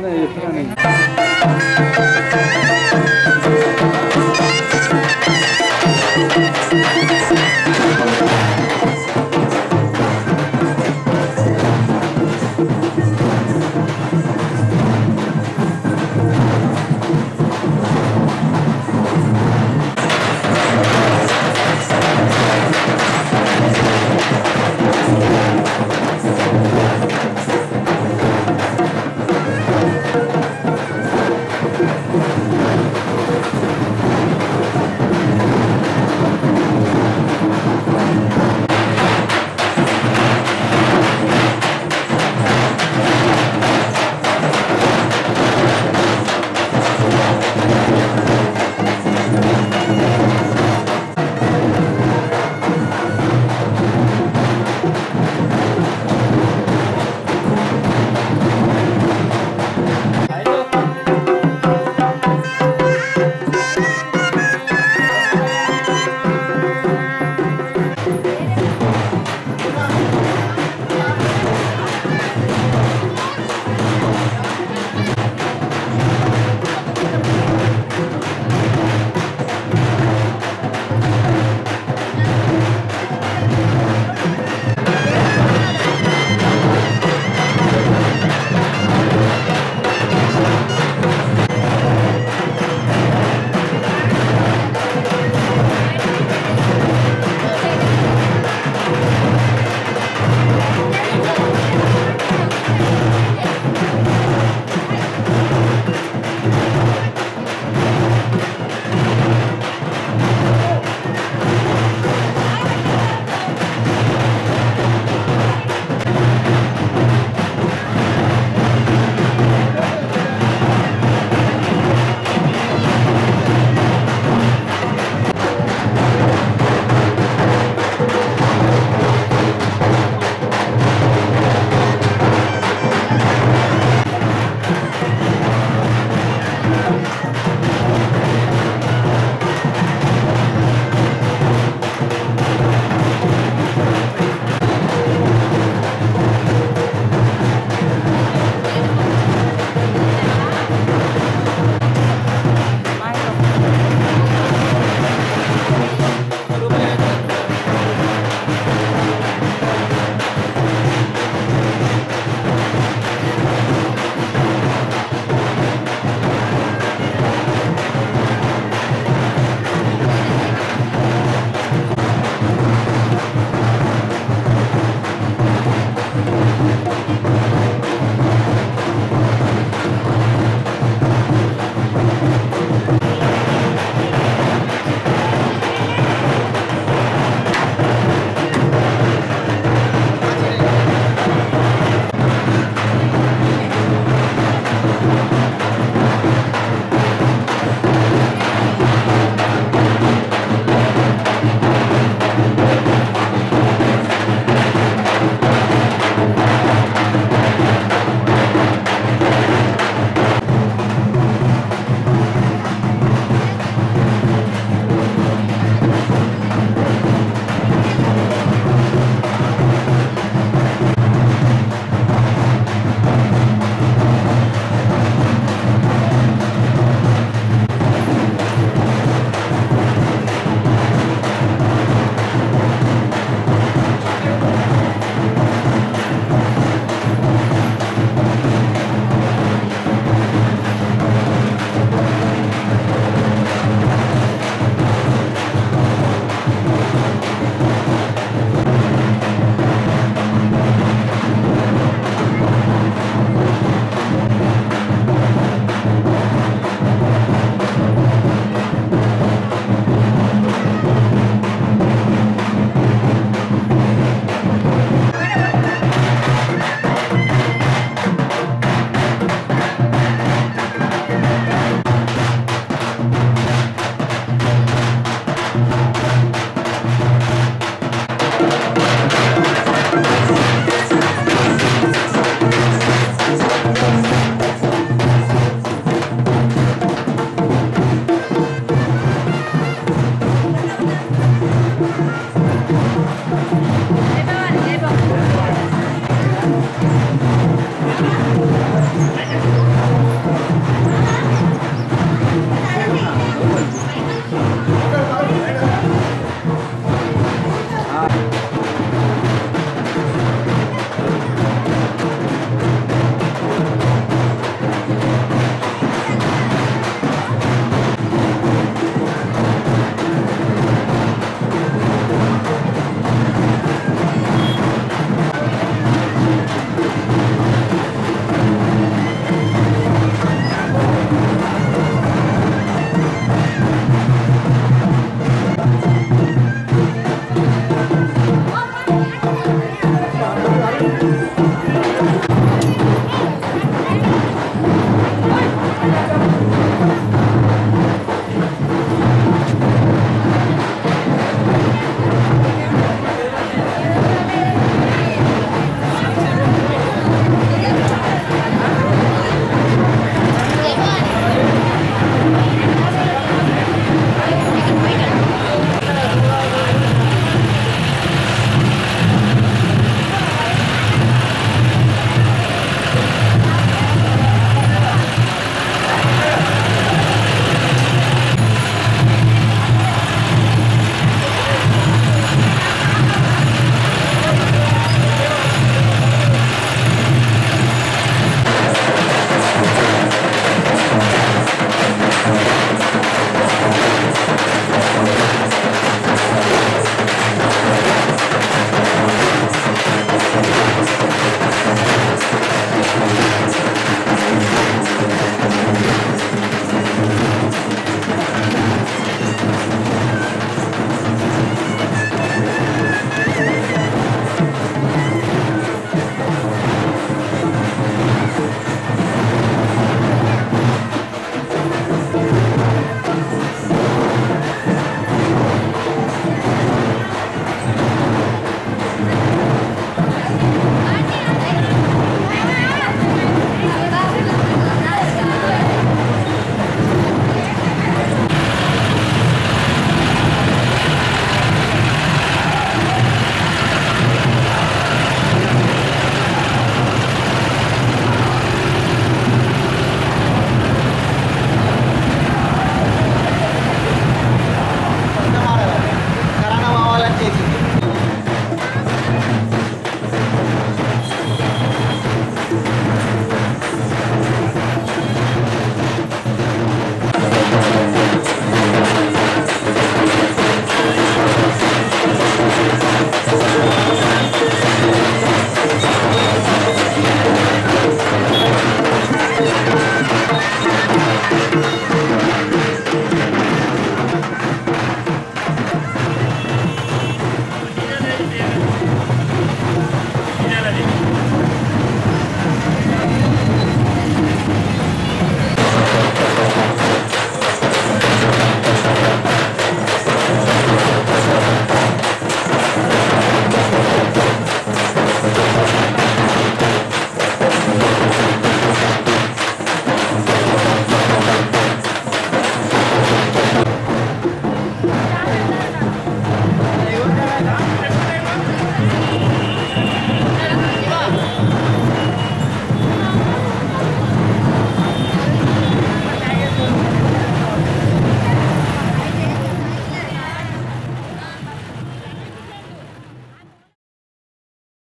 那也不让你。